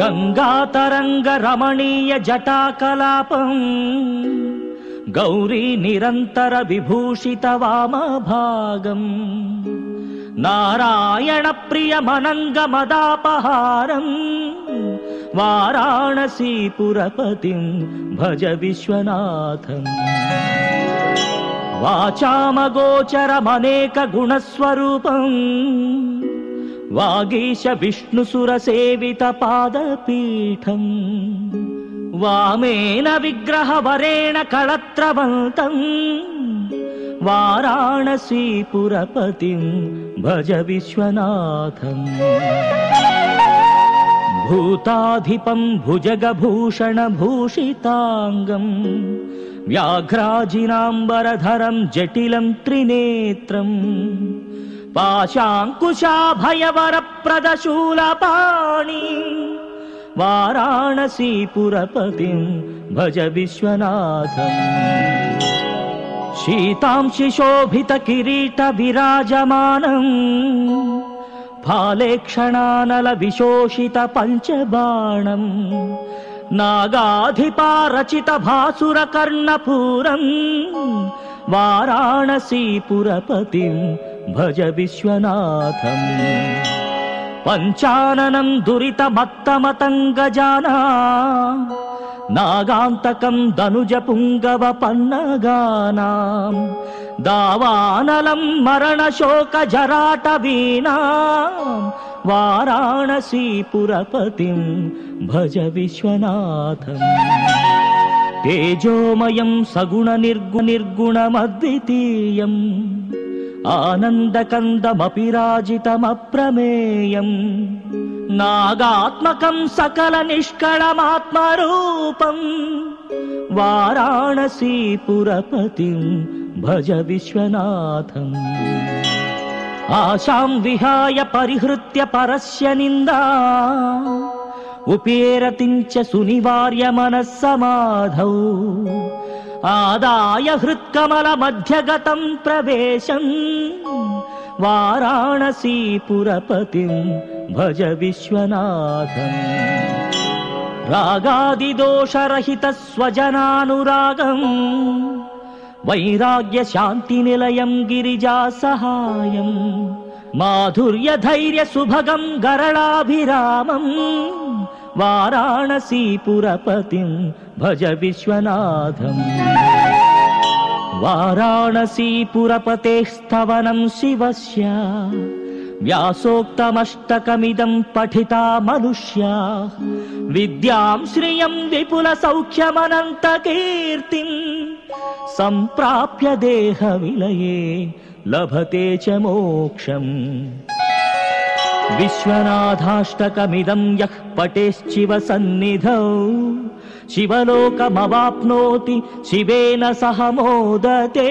गङ्गातरङ्गरमणीय जटाकलापम् गौरी निरन्तर विभूषित वामभागम् नारायणप्रियमनङ्गमदापहारम् वाराणसीपुरपतिम् भज विश्वनाथम् वाचामगोचरमनेकगुणस्वरूपम् वागीश विष्णुसुरसेवितपादपीठम् वामेन विग्रहवरेण कळत्रवन्तम् वाराणसीपुरपतिम् भज विश्वनाथम्। भूताधिपम् भुजगभूषणभूषिताङ्गम् व्याघ्राजिनाम्बरधरम् जटिलम् त्रिनेत्रम् पाशाङ्कुशाभयवरप्रदशूलपाणि। वाराणसीपुरपतिम् भज विश्वनाथम्। शीतांशि शोभित किरीट विराजमानम्। पञ्चबाणम्। नागाधिपारचित भासुर कर्णपूरम् वाराणसीपुरपतिम् भज विश्वनाथम्। पञ्चाननम् दुरितमत्तमतङ्गजाना। नागान्तकम् दनुज पुङ्गव पन्नगानाम् दावानलम् मरणशोकजराटवीणा वाराणसीपुरपतिम् भज विश्वनाथम् तेजोमयम् सगुणनिर्गुणनिर्गुणमद्वितीयम् आनन्दकन्दमपि राजितमप्रमेयम् नागात्मकम् सकलनिष्कळमात्मरूपम् वाराणसीपुरपतिम् भज विश्वनाथम् आशाम् विहाय परिहृत्य परस्य निन्दा उपेरतिम् च सुनिवार्य मनः समाधौ आदाय हृत्कमलमध्यगतम् प्रवेशम् वाराणसीपुरपतिम् भज विश्वनाथम्। रागादिदोषरहितः स्वजनानुरागम् वैराग्य शान्तिनिलयम् गिरिजासहायम्। माधुर्य धैर्य वाराणसीपुरपतिम् भज विश्वनाथम्। वाराणसीपुरपतेः स्तवनम् शिवस्य व्यासोक्तमष्टकमिदम् पठिता मनुष्या। विद्याम् श्रियम् विपुलसौख्यमनन्तकीर्तिम् सम्प्राप्य देहविलये लभते च मोक्षम् विश्वनाथाष्टकमिदम् यः पटेश्चिव सन्निधौ शिवलोकमवाप्नोति शिवेन सह मोदते